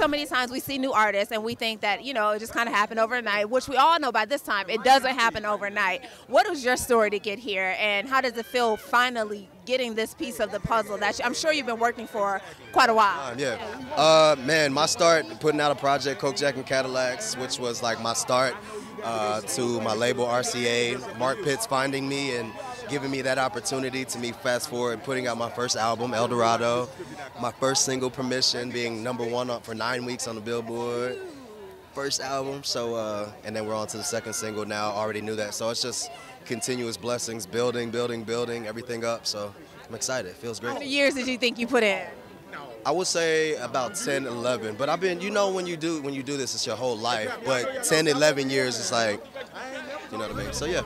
so many times we see new artists and we think that, you know, it just kind of happened overnight, which we all know by this time it doesn't happen overnight. What was your story to get here and how does it feel finally getting this piece of the puzzle that I'm sure you've been working for quite a while? Um, yeah. Uh, man, my start putting out a project, Coke Jack and Cadillacs, which was like my start uh, to my label RCA. Mark Pitts finding me and giving me that opportunity to me fast forward putting out my first album, El Dorado. My first single, Permission, being number one for nine weeks on the Billboard. First album, so uh, and then we're on to the second single now. Already knew that, so it's just continuous blessings, building, building, building everything up. So I'm excited. It feels great. How many years did you think you put in? No. I would say about 10, 11. But I've been, you know, when you do when you do this, it's your whole life. But 10, 11 years, it's like, you know what I mean. So yeah.